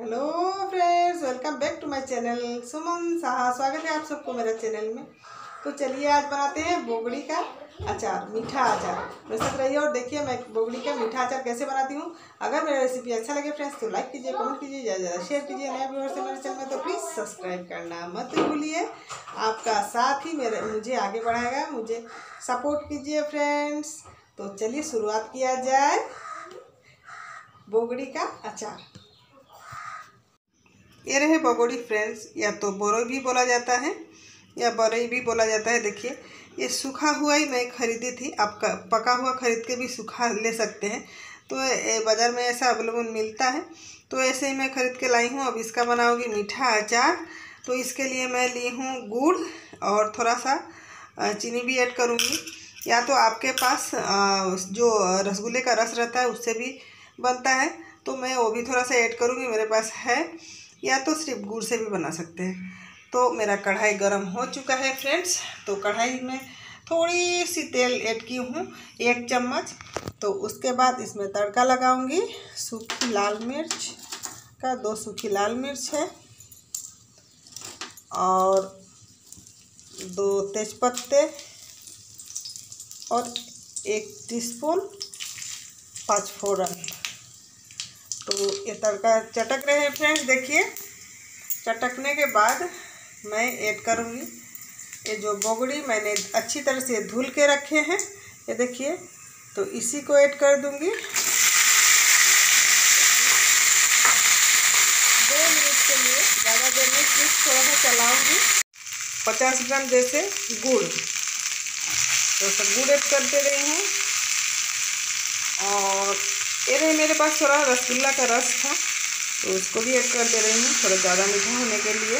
Hello friends welcome back to my channel Suman Saha स्वागत है आप सबको मेरे चैनल में तो चलिए आज बनाते हैं बोगड़ी का अचार, मीठा अचार। मेरे साथ रहिए और देखिए मैं बोगड़ी का मीठा अचार कैसे बनाती हूँ। अगर मेरा रेसिपी अच्छा लगे फ्रेंड्स तो लाइक कीजिए कमेंट कीजिए, ज़्यादा ज़्यादा शेयर कीजिए। नया व्यूअर से मेरे चैनल में तो प्लीज़ सब्सक्राइब करना मत भूलिए। आपका साथ ही मेरे, मुझे आगे बढ़ाएगा। मुझे सपोर्ट कीजिए फ्रेंड्स तो चलिए शुरुआत किया जाए बोगड़ी का अचार। ये रहे बगोड़ी फ्रेंड्स या तो बोरोई भी बोला जाता है, या बरई भी बोला जाता है। देखिए, ये सूखा हुआ ही मैं खरीदी थी, आप पका हुआ खरीद के भी सूखा ले सकते हैं। तो बाज़ार में ऐसा अवेलेबल मिलता है। तो ऐसे ही मैं ख़रीद के लाई हूँ, अब इसका बनाऊँगी मीठा अचार। तो इसके लिए मैं ली हूँ गुड़ और थोड़ा सा चीनी भी ऐड करूँगी। या तो आपके पास जो रसगुल्ले का रस रहता है, उससे भी बनता है। तो मैं वो भी थोड़ा सा ऐड करूँगी, मेरे पास है। या तो सिर्फ़ गुड़ से भी बना सकते हैं। तो मेरा कढ़ाई गर्म हो चुका है फ्रेंड्स तो कढ़ाई में थोड़ी सी तेल ऐड की हूँ, एक चम्मच। तो उसके बाद इसमें तड़का लगाऊँगी। सूखी लाल मिर्च का दो सूखी लाल मिर्च है और दो तेज़पत्ते और एक टीस्पून पाँच फोरन। तो ये तड़का चटक रहे हैं फ्रेंड्स, देखिए। चटकने के बाद मैं ऐड करूँगी ये जो बोगड़ी, मैंने अच्छी तरह से धुल के रखे हैं, ये देखिए। तो इसी को ऐड कर दूँगी। दो मिनट के लिए ज़्यादा देर में प्लीज़ थोड़ा सा चलाऊँगी। पचास ग्राम जैसे गुड़। तो सब गुड़ ऐड करते रही हूँ। और रहे मेरे पास थोड़ा रसगुल्ला का रस था तो उसको भी ऐड कर दे रही हूँ थोड़ा ज़्यादा मीठा होने के लिए।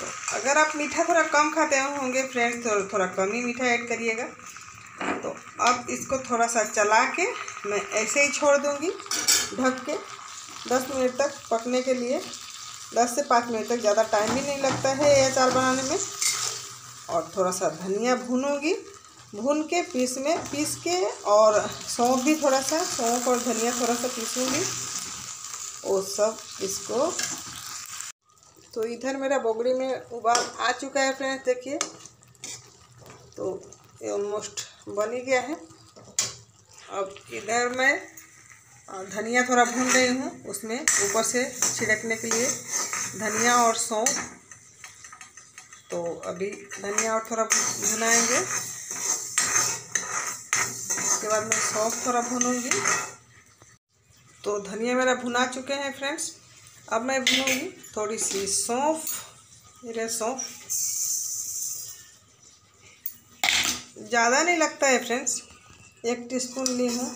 तो अगर आप मीठा थोड़ा कम खाते होंगे फ्रेंड्स तो थोड़ा कम ही मीठा ऐड करिएगा। तो अब इसको थोड़ा सा चला के मैं ऐसे ही छोड़ दूँगी, ढक के। दस मिनट तक पकने के लिए, दस से पाँच मिनट तक ज़्यादा टाइम भी नहीं लगता है ये अचार बनाने में। और थोड़ा सा धनिया भूनूँगी। भून के पीस में, पीस के और सौंफ भी थोड़ा सा, सौंफ और धनिया थोड़ा सा पीसूँगी। वो सब इसको तो इधर मेरा बोगड़ी में उबाल आ चुका है फ्रेंड्स, देखिए। तो ये ऑलमोस्ट बन ही गया है। अब इधर मैं धनिया थोड़ा भून रही हूँ, उसमें ऊपर से छिड़कने के लिए धनिया और सौंफ। तो अभी धनिया और थोड़ा भुनाएँगे। उसके बाद मैं सौंफ थोड़ा भूनूँगी। तो धनिया मेरा भुना चुके हैं फ्रेंड्स। अब मैं भूनूँगी थोड़ी सी सौंफ। मेरे सौंफ ज़्यादा नहीं लगता है फ्रेंड्स। एक टीस्पून ली हूँ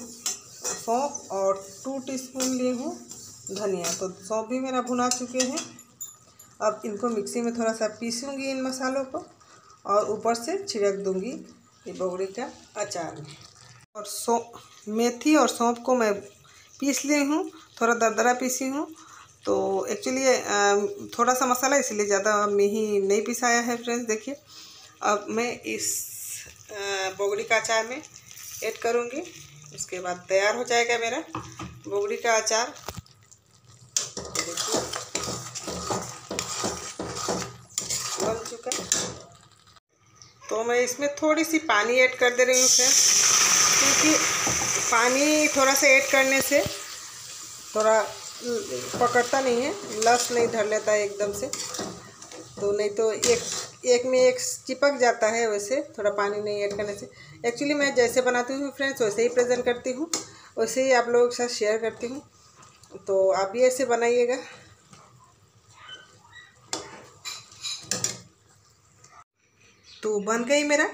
सौंफ और टू टीस्पून ली हूँ धनिया। तो सौंफ भी मेरा भुना चुके हैं। अब इनको मिक्सी में थोड़ा सा पीसूँगी इन मसालों को और ऊपर से छिड़क दूँगी ये बगड़ी का अचार। में और सौ, मेथी और सौंफ को मैं पीस ली हूँ, थोड़ा दरदरा पीसी हूँ। तो एक्चुअली थोड़ा सा मसाला इसलिए ज़्यादा ही नहीं पिसाया है फ्रेंड्स देखिए। अब मैं इस बोगड़ी का अचार में ऐड करूँगी, उसके बाद तैयार हो जाएगा मेरा बोगड़ी का अचार। बन चुका तो मैं इसमें थोड़ी सी पानी ऐड कर दे रही हूँ फ्रेंड्स क्योंकि पानी थोड़ा सा ऐड करने से थोड़ा पकड़ता नहीं है, लस नहीं धर लेता है एकदम से। तो नहीं तो एक एक में एक चिपक जाता है वैसे, थोड़ा पानी नहीं ऐड करने से। एक्चुअली मैं जैसे बनाती हूँ फ्रेंड्स वैसे ही प्रेजेंट करती हूँ, वैसे ही आप लोगों के साथ शेयर करती हूँ। तो आप भी ऐसे बनाइएगा। तो बन गई मेरा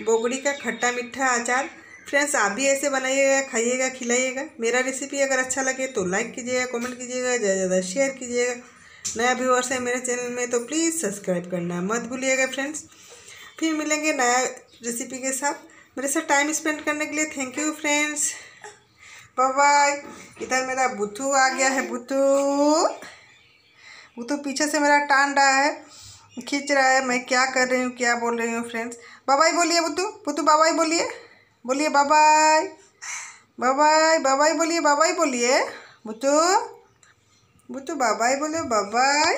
बोगड़ी का खट्टा मीठा अचार। फ्रेंड्स आप भी ऐसे बनाइएगा, खाइएगा, खिलाइएगा। मेरा रेसिपी अगर अच्छा लगे तो लाइक कीजिएगा कमेंट कीजिएगा ज़्यादा ज़्यादा शेयर कीजिएगा। नया व्यूअर्स है मेरे चैनल में तो प्लीज़ सब्सक्राइब करना मत भूलिएगा फ्रेंड्स फिर मिलेंगे नया रेसिपी के साथ। मेरे साथ टाइम स्पेंड करने के लिए थैंक यू फ्रेंड्स बाय इधर मेरा बुद्धू आ गया है, बुद्धू। बुद्धू पीछे से मेरा टान रहा है, खींच रहा है। मैं क्या कर रही हूँ, क्या बोल रही हूँ फ्रेंड्स बाबाई बोलिए बुद्धू। बुद्धू बाबाई बोलिए। बोलिए बाबाई। बाबाई बाबाई बोलिए बाबाई बोलिए। बुतू बुतू बाबाई बोलो बाय